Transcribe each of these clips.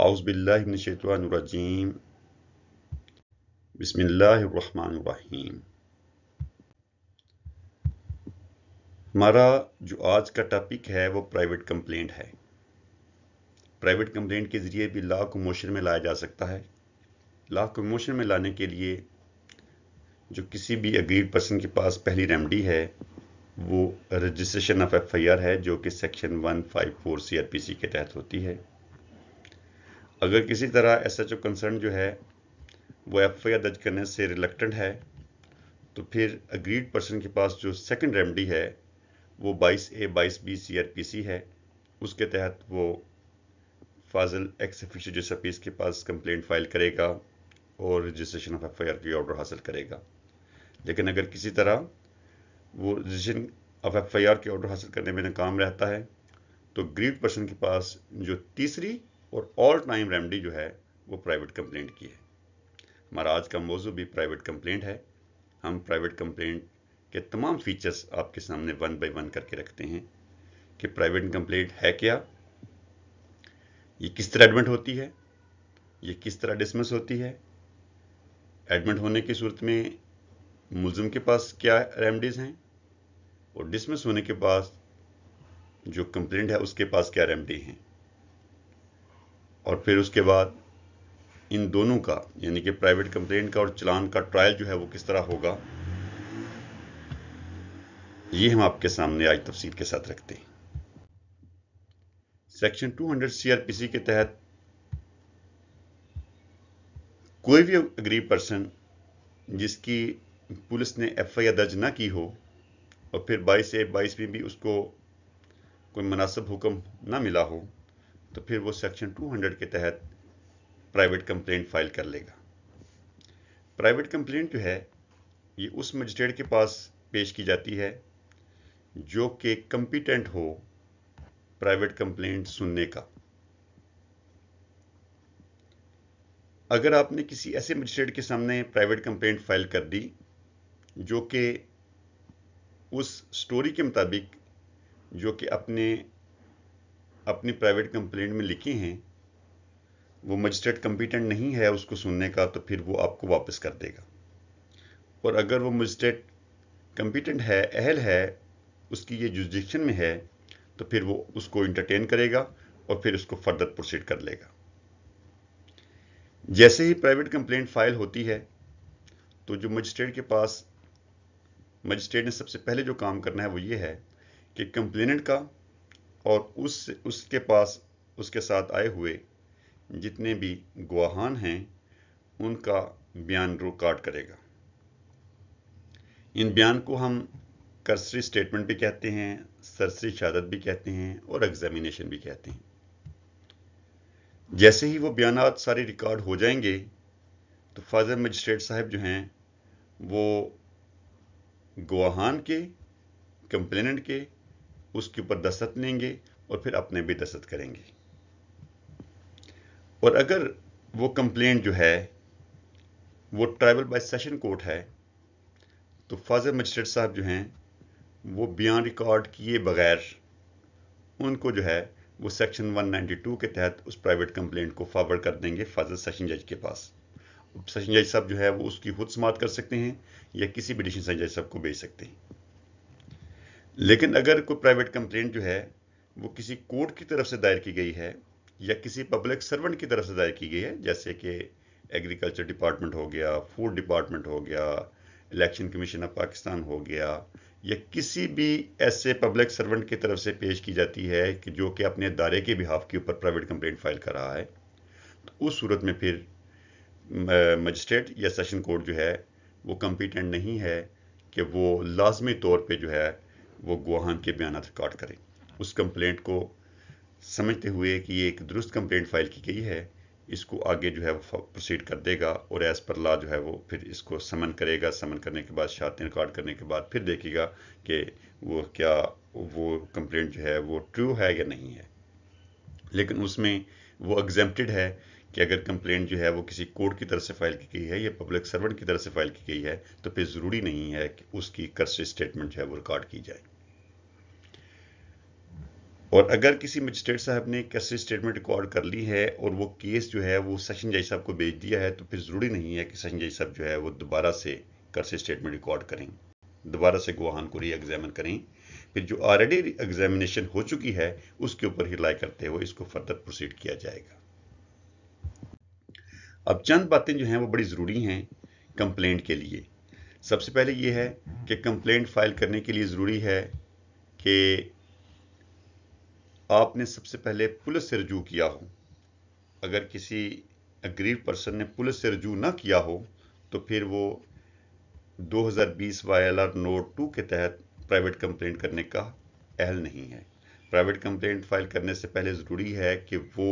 आउज़बिल्लिनशैतवानरजीम बिस्मिल्लाहिर्रहमानिर्रहीम हमारा जो आज का टॉपिक है, वो प्राइवेट कंप्लेंट है। प्राइवेट कंप्लेंट के ज़रिए भी लॉ को मोशन में लाया जा सकता है। लॉ को मोशन में लाने के लिए जो किसी भी अग्रीड पर्सन के पास पहली रेमडी है, वो रजिस्ट्रेशन ऑफ़ एफआईआर है, जो कि सेक्शन 154 सीआरपीसी के तहत होती है। अगर किसी तरह एसएचओ कंसर्न जो है, वो एफआईआर दर्ज करने से रिलेक्टेंट है तो फिर अग्रीड पर्सन के पास जो सेकंड रेमडी है, वो 22 A 22 B C R P C है। उसके तहत वो फाजिल एक्स ऑफिशियल जस्टिस के पास कंप्लेंट फ़ाइल करेगा और रजिस्ट्रेशन ऑफ़ एफआईआर की ऑर्डर हासिल करेगा। लेकिन अगर किसी तरह वो registration of F I R के ऑर्डर हासिल करने में नाकाम रहता है तो ग्रीड पर्सन के पास जो तीसरी और ऑल टाइम रेमडी जो है, वो प्राइवेट कंप्लेंट की है। हमारा आज का मौजू भी प्राइवेट कंप्लेंट है। हम प्राइवेट कंप्लेंट के तमाम फीचर्स आपके सामने वन बाय वन करके रखते हैं कि प्राइवेट कंप्लेंट है क्या, ये किस तरह एडमिट होती है, ये किस तरह डिसमिस होती है एडमिट होने की सूरत में मुलजिम के पास क्या रेमडीज हैं, और डिसमिस होने के बाद जो कंप्लेंट है, उसके पास क्या रेमडी हैं। और फिर उसके बाद इन दोनों का, यानी कि प्राइवेट कंप्लेंट का और चलान का ट्रायल जो है वो किस तरह होगा, ये हम आपके सामने आज तफसील के साथ रखते हैं। सेक्शन 200 सीआरपीसी के तहत कोई भी अग्री पर्सन जिसकी पुलिस ने एफ़ आई आर दर्ज ना की हो और फिर बाईस से बाईस में भी उसको कोई मुनासिब हुक्म ना मिला हो तो फिर वो सेक्शन 200 के तहत प्राइवेट कंप्लेंट फ़ाइल कर लेगा। प्राइवेट कंप्लेंट जो है, ये उस मजिस्ट्रेट के पास पेश की जाती है, जो कि कंपिटेंट हो प्राइवेट कंप्लेंट सुनने का। अगर आपने किसी ऐसे मजिस्ट्रेट के सामने प्राइवेट कंप्लेंट फ़ाइल कर दी, जो कि उस स्टोरी के मुताबिक, जो कि अपने अपनी प्राइवेट कंप्लेंट में लिखे हैं, वो मजिस्ट्रेट कंपिटेंट नहीं है उसको सुनने का तो फिर वो आपको वापस कर देगा। और अगर वो मजिस्ट्रेट कंपिटेंट है, अहल है, उसकी ये जुडिक्शन में है तो फिर वो उसको इंटरटेन करेगा और फिर उसको फर्दर प्रोसीड कर लेगा। जैसे ही प्राइवेट कंप्लेंट फ़ाइल होती है तो जो मजिस्ट्रेट के पास मजिस्ट्रेट ने सबसे पहले जो काम करना है वो ये है कि कंप्लेनेंट का और उस, उसके पास, उसके साथ आए हुए जितने भी गवाहान हैं, उनका बयान रिकॉर्ड करेगा। इन बयान को हम कर्सरी स्टेटमेंट भी कहते हैं, सरसरी शहादत भी कहते हैं और एग्जामिनेशन भी कहते हैं। जैसे ही वो बयान सारे रिकॉर्ड हो जाएँगे तो फाजर मजिस्ट्रेट साहब जो हैं, वो गवाहान के, कंप्लेनेंट के उसके ऊपर दस्तत लेंगे और फिर अपने भी दस्तत करेंगे। और अगर वो कंप्लेंट जो है, वो ट्राइबल बाय सेशन कोर्ट है तो फाजर मजिस्ट्रेट साहब जो हैं, वो बयान रिकॉर्ड किए बगैर उनको जो है, वो सेक्शन 192 के तहत उस प्राइवेट कंप्लेंट को फॉरवर्ड कर देंगे फाजर सेशन जज के पास। सेशन जज साहब जो है, वो उसकी खुद समात कर सकते हैं या किसी भी डिसीज़न जज साहब को भेज सकते हैं। लेकिन अगर कोई प्राइवेट कंप्लेंट जो है, वो किसी कोर्ट की तरफ़ से दायर की गई है, या किसी पब्लिक सर्वेंट की तरफ़ से दायर की गई है, जैसे कि एग्रीकल्चर डिपार्टमेंट हो गया फ़ूड डिपार्टमेंट हो गया इलेक्शन कमीशन ऑफ़ पाकिस्तान हो गया, या किसी भी ऐसे पब्लिक सर्वेंट की तरफ़ से पेश की जाती है कि जो कि अपने दायरे के बिहाफ के ऊपर प्राइवेट कंप्लेंट फ़ाइल कर रहा है तो उस सूरत में फिर मजिस्ट्रेट या सेशन कोर्ट जो है, वो कम्पिटेंट नहीं है कि वो लाजमी तौर पे जो है वो गुहान के बयान रिकॉर्ड करें। उस कंप्लेंट को समझते हुए कि ये एक दुरुस्त कंप्लेंट फ़ाइल की गई है, इसको आगे जो है वो प्रोसीड कर देगा और एज पर ला जो है वो फिर इसको समन करेगा। समन करने के बाद शातें रिकॉर्ड करने के बाद फिर देखेगा कि वो क्या, वो कंप्लेंट जो है वो ट्रू है या नहीं है। लेकिन उसमें वो एग्जेम्प्टेड है कि अगर कंप्लेंट जो है वो किसी कोर्ट की तरफ़ से फ़ाइल की गई है या पब्लिक सर्वेंट की तरफ़ से फ़ाइल की गई है तो फिर ज़रूरी नहीं है कि उसकी कर्सरी स्टेटमेंट जो है वो रिकॉर्ड की जाए। और अगर किसी मजिस्ट्रेट साहब ने कैसे स्टेटमेंट रिकॉर्ड कर ली है और वो केस जो है वो सेशन जज साहब को भेज दिया है तो फिर ज़रूरी नहीं है कि सेशन जज साहब जो है वो दोबारा से कर्से स्टेटमेंट रिकॉर्ड करें। दोबारा से गुआहान को री एग्जामिन करें। फिर जो ऑलरेडी एग्जामिनेशन हो चुकी है, उसके ऊपर ही लाई करते हुए इसको फर्दर प्रोसीड किया जाएगा। अब चंद बातें जो हैं वो बड़ी ज़रूरी हैं कंप्लेंट के लिए। सबसे पहले ये है कि कंप्लेंट फ़ाइल करने के लिए ज़रूरी है कि आपने सबसे पहले पुलिस से रजू किया हो। अगर किसी अग्रीव पर्सन ने पुलिस से रजू ना किया हो तो फिर वो 2020 Y L R note two के तहत प्राइवेट कंप्लेंट करने का अहल नहीं है। प्राइवेट कंप्लेंट फ़ाइल करने से पहले ज़रूरी है कि वो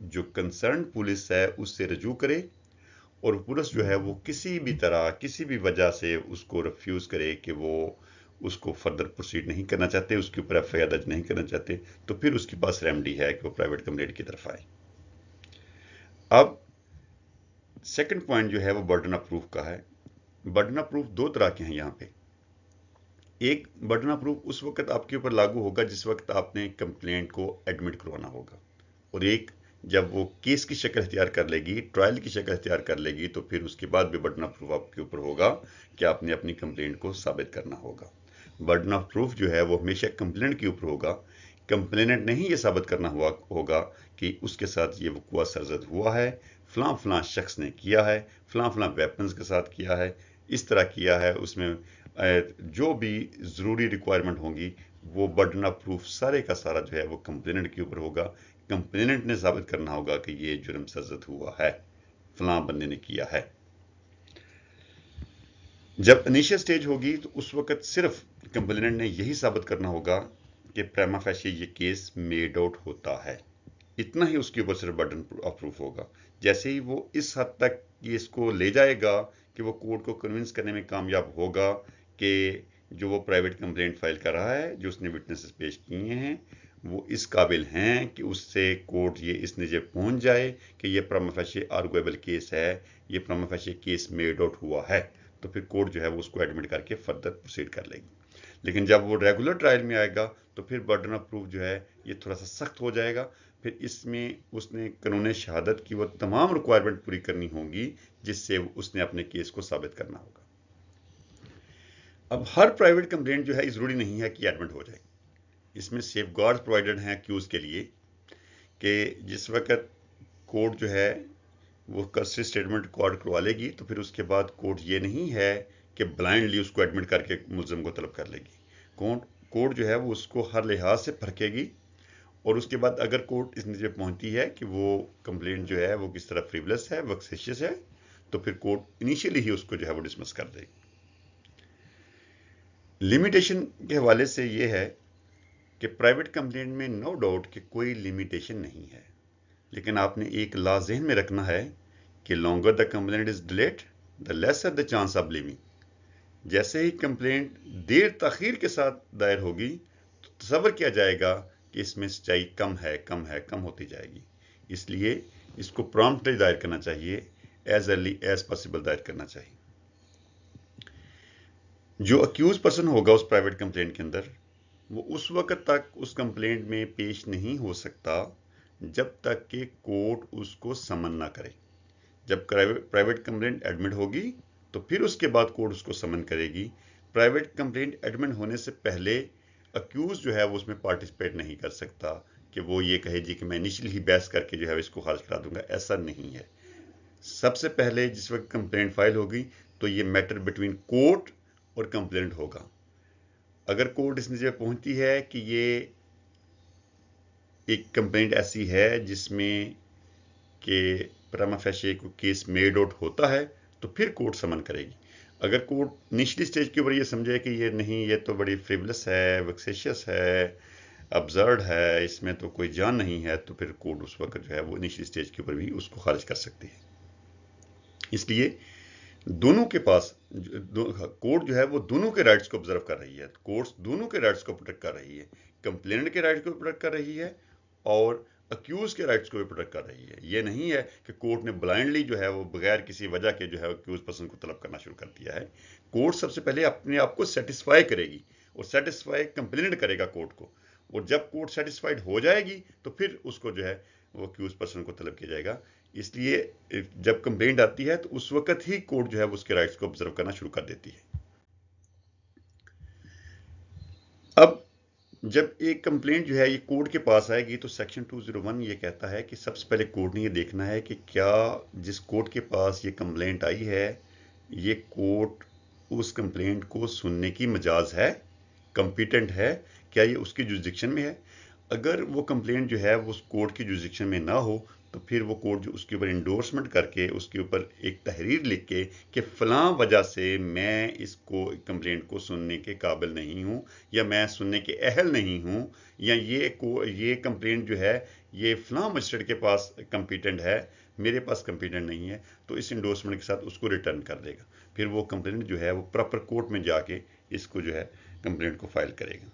जो कंसर्न पुलिस है, उससे रजू करे और पुलिस जो है वो किसी भी तरह, किसी भी वजह से उसको रिफ्यूज़ करे कि वो उसको फर्दर प्रोसीड नहीं करना चाहते, उसके ऊपर एफ़ दर्ज नहीं करना चाहते तो फिर उसके पास रेमडी है कि वो प्राइवेट कंप्लेंट की तरफ़ आए। अब सेकंड पॉइंट जो है वो बर्डन ऑफ़ प्रूफ का है। बर्डन ऑफ़ प्रूफ दो तरह के हैं यहाँ पे। एक बर्डन ऑफ़ प्रूफ उस वक्त आपके ऊपर लागू होगा जिस वक्त आपने कंप्लेंट को एडमिट करवाना होगा। और एक जब वो केस की शक्ल अख्तियार कर लेगी, ट्रायल की शक्ल अख्तियार कर लेगी तो फिर उसके बाद भी बर्डन ऑफ़ प्रूफ आपके ऊपर होगा कि आपने अपनी कंप्लेंट को साबित करना होगा। बर्डन ऑफ़ प्रूफ जो है, वो हमेशा कंप्लेंट के ऊपर होगा। कंप्लेनेंट ने ही ये साबित करना हुआ, होगा कि उसके साथ ये वकुआ सरजद हुआ है फलां फलां शख्स ने किया है फलां फलां वेपन्स के साथ किया है, इस तरह किया है, उसमें जो भी ज़रूरी रिक्वायरमेंट होंगी, वो बर्डन ऑफ़ प्रूफ सारे का सारा जो है, वो कंप्लेनेंट के ऊपर होगा कंप्लेनेंट ने साबित करना होगा कि ये जुर्म सरजद हुआ है, फलां बंदे ने किया है। जब इनिशियल स्टेज होगी तो उस वक्त सिर्फ़ कंप्लेनेंट ने यही साबित करना होगा कि प्रेमा फैशी ये केस मेड आउट होता है। इतना ही उसके ऊपर सिर्फ़ बर्डन प्रूफ होगा। जैसे ही वो इस हद तक इसको ले जाएगा कि वो कोर्ट को कन्विंस करने में कामयाब होगा कि जो वो प्राइवेट कंप्लेंट फ़ाइल कर रहा है, जो उसने विटनेसेस पेश किए हैं वो इस काबिल हैं कि उससे कोर्ट ये इस नज़र पहुँच जाए कि ये प्रमाफेशे आर्गुएबल केस है, ये प्रमाफेशे केस मेड आउट हुआ है। तो फिर कोर्ट जो है वो उसको एडमिट करके फर्दर प्रोसीड कर लेगी। लेकिन जब वो रेगुलर ट्रायल में आएगा तो फिर बर्डन ऑफ़ प्रूफ जो है ये थोड़ा सा सख्त हो जाएगा। फिर इसमें उसने कानून शहादत की वो तमाम रिक्वायरमेंट पूरी करनी होगी, जिससे उसने अपने केस को साबित करना होगा। अब हर प्राइवेट कंप्लेंट जो है ज़रूरी नहीं है कि एडमिट हो जाए। इसमें सेफ़ गार्ड प्रोवाइडेड हैं अक्यूज़ के लिए कि जिस वक्त कोर्ट जो है, वो कस्टडी स्टेटमेंट रिकॉर्ड करवा लेगी तो फिर उसके बाद कोर्ट ये नहीं है कि ब्लाइंडली उसको एडमिट करके मुलजम को तलब कर लेगी। कोर्ट कोर्ट जो है, वो उसको हर लिहाज से फरकेगी और उसके बाद अगर कोर्ट इस नतीजे पहुँचती है कि वो कंप्लेंट जो है, वो किस तरह फ्रीवलेस है वक्सिशियस है तो फिर कोर्ट इनिशियली ही उसको जो है, वो डिसमस कर देगी। लिमिटेशन के हवाले से ये है कि प्राइवेट कंप्लेंट में नो डाउट कि कोई लिमिटेशन नहीं है। लेकिन आपने एक ला जहन में रखना है कि longer the complaint is delayed the lesser the chance of living जैसे ही कंप्लेंट देर तखीर के साथ दायर होगी तो तस्वर किया जाएगा कि इसमें सच्चाई कम है कम है, कम होती जाएगी। इसलिए इसको प्रॉम्प्टली दायर करना चाहिए एज अर्ली एज पॉसिबल दायर करना चाहिए। जो अक्यूज पर्सन होगा उस प्राइवेट कंप्लेंट के अंदर वो उस वक्त तक उस कंप्लेंट में पेश नहीं हो सकता जब तक कि कोर्ट उसको समन ना करे। जब प्राइवेट कंप्लेंट एडमिट होगी तो फिर उसके बाद कोर्ट उसको समन करेगी। प्राइवेट कंप्लेंट एडमिट होने से पहले अक्यूज जो है वो उसमें पार्टिसिपेट नहीं कर सकता कि वो ये कहे जी कि मैं इनिशियली ही बहस करके जो है इसको खारिज करा दूँगा। ऐसा नहीं है। सबसे पहले जिस वक्त कंप्लेंट फ़ाइल होगी तो ये मैटर बिटवीन कोर्ट और कंप्लेंट होगा। अगर कोर्ट इस नतीजे पहुँचती है कि ये एक कंप्लेंट ऐसी है जिसमें कि प्रमा फैशे को केस मेड आउट होता है तो फिर कोर्ट समन करेगी। अगर कोर्ट निचली स्टेज के ऊपर ये समझे कि ये नहीं, ये तो बड़ी फ्रिवलस है वक्सेशियस है अब्जर्ड है, इसमें तो कोई जान नहीं है तो फिर कोर्ट उस वक्त जो है वो निचली स्टेज के ऊपर भी उसको खारिज कर सकती है। इसलिए दोनों के पास कोर्ट जो है वो दोनों के राइट्स को ऑब्ज़र्व कर रही है। कोर्ट दोनों के राइट्स को प्रोटेक्ट कर रही है। कंप्लेनेंट के राइट्स को प्रोटेक्ट कर रही है और अक्यूज के राइट्स को भी प्रोटेक्ट कर रही है। ये नहीं है कि कोर्ट ने ब्लाइंडली जो है वो बगैर किसी वजह के जो है अक्यूज पर्सन को तलब करना शुरू कर दिया है। कोर्ट सबसे पहले अपने आप को सेटिस्फाई करेगी और सेटिस्फाई कंप्लेनेंट करेगा कोर्ट को। और जब कोर्ट सेटिस्फाइड हो जाएगी तो फिर उसको जो है वो अक्यूज पर्सन को तलब किया जाएगा। इसलिए जब कंप्लेंट आती है तो उस वक्त ही कोर्ट जो है, उसके राइट्स को ऑब्ज़र्व करना शुरू कर देती है। अब, जब एक कंप्लेंट जो है, ये कोर्ट के पास आएगी तो सेक्शन 201 ये कहता है कि सबसे पहले कोर्ट ने ये देखना है कि क्या जिस कोर्ट के पास ये कंप्लेंट आई है, ये कोर्ट उस कंप्लेंट को सुनने की मजाज है कंपिटेंट है, क्या ये उसकी जुजिक्शन में है? अगर वो कंप्लेंट जो है, वो उस कोर्ट की जुजिक्शन में ना हो तो फिर वो कोर्ट जो उसके ऊपर इंडोर्समेंट करके, उसके ऊपर एक तहरीर लिख के कि फ़लाँ वजह से मैं इसको कंप्लेंट को सुनने के काबिल नहीं हूँ, या मैं सुनने के अहल नहीं हूँ, या ये को, ये कंप्लेंट जो है, ये फ़लाँ मजिस्ट्रेट के पास कंपिटेंट है, मेरे पास कंपिटेंट नहीं है तो इस इंडोर्समेंट के साथ उसको रिटर्न कर देगा। फिर वो कंप्लेंट जो है, वो प्रॉपर कोर्ट में जाके इसको जो है कंप्लेंट को फ़ाइल करेगा।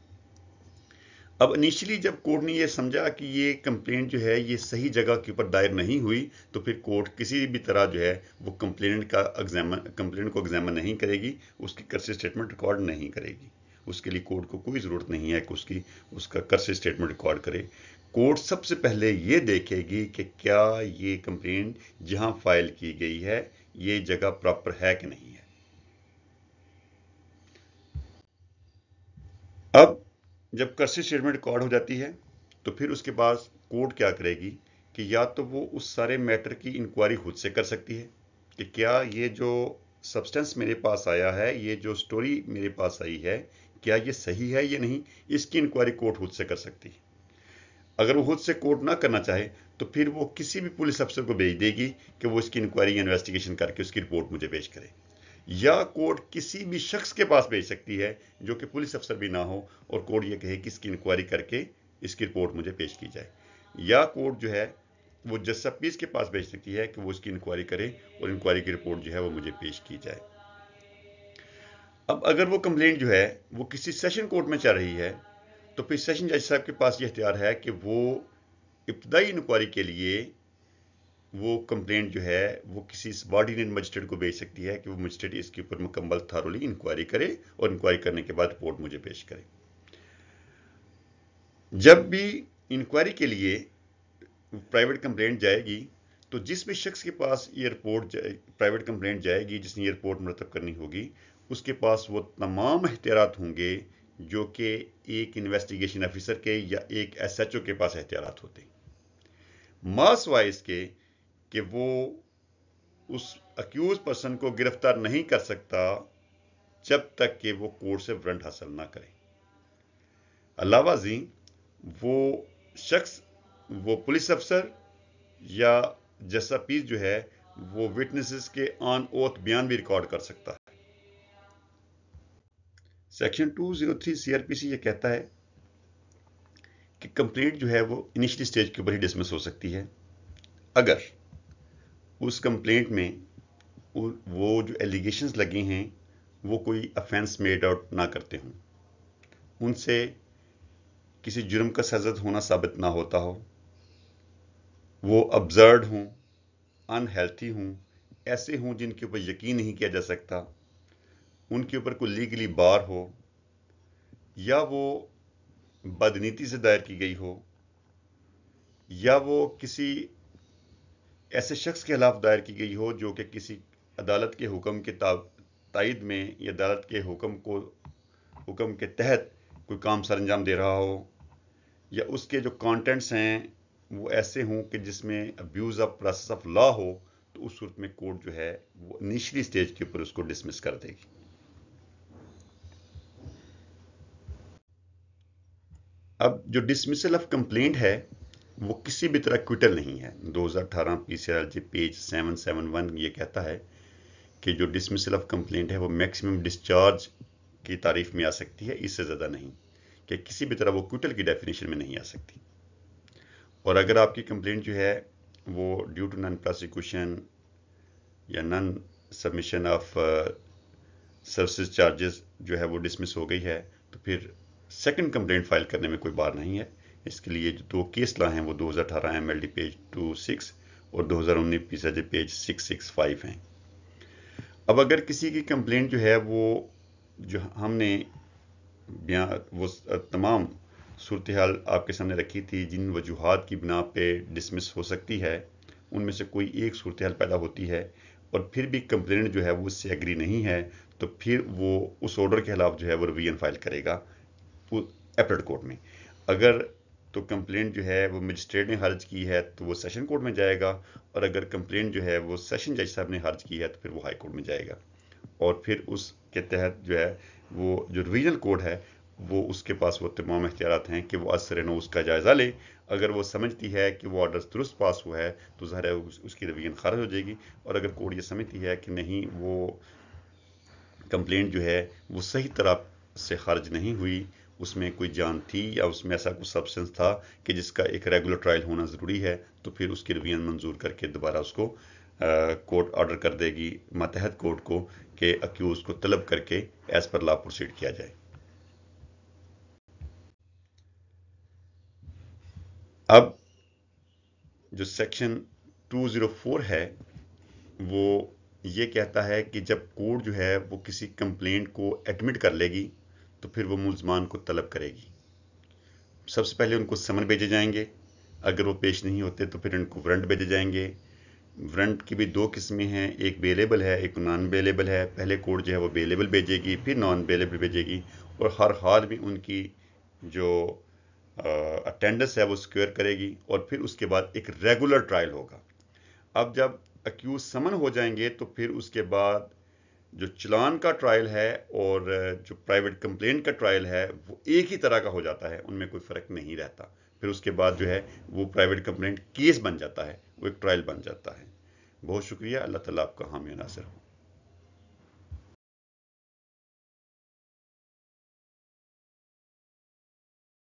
अब इनिशियली जब कोर्ट ने ये समझा कि ये कंप्लेंट जो है, ये सही जगह के ऊपर दायर नहीं हुई तो फिर कोर्ट किसी भी तरह जो है, वो कंप्लेंट का एग्जामन कंप्लेंट को एग्जामन नहीं करेगी, उसकी कर्सी स्टेटमेंट रिकॉर्ड नहीं करेगी। उसके लिए कोर्ट को कोई ज़रूरत नहीं है कि उसकी, उसका कर्सी स्टेटमेंट रिकॉर्ड करे। कोर्ट सबसे पहले ये देखेगी कि क्या ये कंप्लेंट जहाँ फ़ाइल की गई है, ये जगह प्रॉपर है कि नहीं है। अब जब कर्सी स्टेटमेंट रिकॉर्ड हो जाती है तो फिर उसके बाद कोर्ट क्या करेगी कि या तो वो उस सारे मैटर की इंक्वायरी खुद से कर सकती है कि क्या ये जो सब्सटेंस मेरे पास आया है, ये जो स्टोरी मेरे पास आई है, क्या ये सही है या नहीं, इसकी इंक्वायरी कोर्ट खुद से कर सकती है। अगर वो खुद से कोर्ट ना करना चाहे तो फिर वो किसी भी पुलिस अफसर को भेज देगी कि वो इसकी इंक्वायरी इन्वेस्टिगेशन करके उसकी रिपोर्ट मुझे पेश करे। या कोर्ट किसी भी शख्स के पास भेज सकती है, जो कि पुलिस अफसर भी ना हो, और कोर्ट ये कहे कि इसकी इंक्वायरी करके इसकी रिपोर्ट मुझे पेश की जाए। या कोर्ट जो है, वो जज पीस के पास भेज सकती है कि वो इसकी इंक्वायरी करे, और इंक्वायरी की रिपोर्ट जो है, वो मुझे पेश की जाए। अब अगर वो कंप्लेंट जो है, वो किसी सेशन कोर्ट में चल रही है तो फिर सेशन जज साहब के पास ये इख्तियार है कि वो इब्तदाई इंक्वायरी के लिए वो कंप्लेंट जो है, वो किसी सबॉर्डिनेट मजिस्ट्रेट को भेज सकती है कि वो मजिस्ट्रेट इसके ऊपर मुकम्मल थारोली इंक्वायरी करे और इंक्वायरी करने के बाद रिपोर्ट मुझे पेश करे। जब भी इंक्वायरी के लिए प्राइवेट कंप्लेंट जाएगी तो जिस भी शख्स के पास ये रिपोर्ट प्राइवेट कंप्लेंट जाएगी, जिसने ये रिपोर्ट मरतब करनी होगी, उसके पास वो तमाम एहतियात होंगे जो कि एक इन्वेस्टिगेशन ऑफिसर के या एक एसएचओ के पास एहतियात होते। मास वाइज के कि वो उस अक्यूज पर्सन को गिरफ़्तार नहीं कर सकता जब तक कि वो कोर्ट से वारंट हासिल ना करे। अलावा जी, वो शख्स, वो पुलिस अफसर या जैसा पीस जो है, वो विटनेसेस के ऑन ओथ बयान भी रिकॉर्ड कर सकता है। सेक्शन 203 सीआरपीसी ये कहता है कि कंप्लेंट जो है वो इनिशियली स्टेज के ऊपर ही डिसमिस हो सकती है। अगर उस कंप्लेंट में वो जो एलिगेशंस लगे हैं, वो कोई अफेंस मेड आउट ना करते हों। उनसे किसी जुर्म का सजद होना साबित ना होता हो। वो अब्जर्ड हों अनहेल्थी हों, ऐसे हों जिनके ऊपर यकीन नहीं किया जा सकता। उनके ऊपर कोई लीगली बार हो, या वो बदनीति से दायर की गई हो, या वो किसी ऐसे शख्स के खिलाफ दायर की गई हो जो कि किसी अदालत के हुक्म के तायद में या अदालत के हुक्म को, हुक्म के तहत कोई काम सर अंजाम दे रहा हो, या उसके जो कंटेंट्स हैं, वो ऐसे हों कि जिसमें abuse of process of law हो तो उस सूरत में कोर्ट जो है, वो निचली स्टेज के ऊपर उसको डिसमिस कर देगी। अब जो डिसमिसल ऑफ़ कंप्लेंट है वो किसी भी तरह क्विटल नहीं है। 2018 पीसीआरजी पेज 771 ये कहता है कि जो डिसमिसल ऑफ़ कंप्लेंट है, वो मैक्सिमम डिस्चार्ज की तारीफ़ में आ सकती है, इससे ज़्यादा नहीं कि किसी भी तरह वो क्विटल की डेफिनेशन में नहीं आ सकती। और अगर आपकी कंप्लेंट जो है, वो ड्यू टू नॉन प्रोसिक्यूशन या non submission of service charges जो है, वो डिसमिस हो गई है तो फिर सेकंड कंप्लेंट फ़ाइल करने में कोई बार नहीं है। इसके लिए जो दो केस ला हैं वो 2018 M L D page two six और 2019 PCI page six six five हैं। अब अगर किसी की कंप्लेंट जो है वो जो हमने वो तमाम सूरत हाल आपके सामने रखी थी, जिन वजूहत की बिना पे डिसमिस हो सकती है, उनमें से कोई एक सूरत हाल पैदा होती है और फिर भी कंप्लेंट जो है वो उससे एग्री नहीं है तो फिर वो उस ऑर्डर के खिलाफ जो है वो रिवीजन फ़ाइल करेगा एपलेट कोर्ट में। अगर तो कंप्लेंट जो है वो मजिस्ट्रेट ने हर्ज की है तो वो सेशन कोर्ट में जाएगा। और अगर कंप्लेंट जो है वो सेशन जज साहब ने हर्ज की है तो फिर वो हाई कोर्ट में जाएगा। और फिर उसके तहत जो है वो जो रिवीजनल कोर्ट है वो उसके पास वो तमाम अख्तियार हैं कि वो असर नो उसका जायज़ा ले। अगर वो समझती है कि वो ऑर्डर दुरुस्त पास हुआ है तो ज़ाहिर है उस, उसकी रिवीजन खारिज हो जाएगी। और अगर कोर्ट ये समझती है कि नहीं वो कंप्लेंट जो है वो सही तरह से खारिज नहीं हुई उसमें कोई जान थी या उसमें ऐसा कुछ सब्सटेंस था कि जिसका एक रेगुलर ट्रायल होना ज़रूरी है तो फिर उसकी रिवीजन मंजूर करके दोबारा उसको कोर्ट ऑर्डर कर देगी, मतहत कोर्ट को कि अक्यूज को तलब करके एज पर लॉ प्रोसीड किया जाए। अब जो सेक्शन 204 है, वो ये कहता है कि जब कोर्ट जो है वो किसी कंप्लेंट को एडमिट कर लेगी तो फिर वो मुलजमान को तलब करेगी। सबसे पहले उनको समन भेजे जाएँगे। अगर वो पेश नहीं होते तो फिर उनको वारंट भेजे जाएँगे। वारंट की भी दो किस्में हैं। एक बेलेबल है, एक नॉन बेलेबल है। पहले कोर्ट जो है वो बेलेबल भेजेगी, फिर नॉन बेलेबल भेजेगी। और हर हाल में उनकी जो अटेंडेंस है वो सिक्योर करेगी और फिर उसके बाद एक रेगुलर ट्रायल होगा। अब जब अक्यूज समन हो जाएँगे तो फिर उसके बाद जो चलान का ट्रायल है और जो प्राइवेट कंप्लेंट का ट्रायल है, वो एक ही तरह का हो जाता है, उनमें कोई फ़र्क नहीं रहता। फिर उसके बाद जो है, वो प्राइवेट कंप्लेंट केस बन जाता है, वो एक ट्रायल बन जाता है। बहुत शुक्रिया, अल्लाह ताला आपका हामी नासिर हो